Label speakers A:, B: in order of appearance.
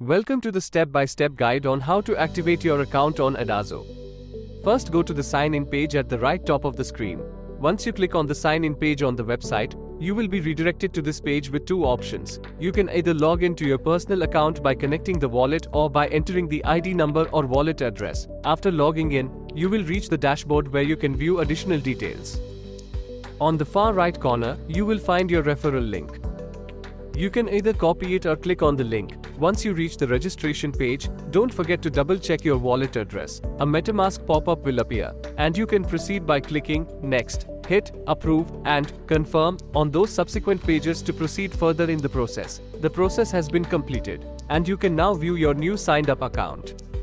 A: Welcome to the step-by-step guide on how to activate your account on Adazo. First go to the sign-in page at the right top of the screen. Once you click on the sign-in page on the website, you will be redirected to this page with two options. You can either log into your personal account by connecting the wallet or by entering the ID number or wallet address. After logging in, you will reach the dashboard where you can view additional details. On the far right corner, you will find your referral link. You can either copy it or click on the link. Once you reach the registration page, don't forget to double check your wallet address. A MetaMask pop-up will appear, and you can proceed by clicking Next, hit Approve, and Confirm on those subsequent pages to proceed further in the process. The process has been completed, and you can now view your new signed up account.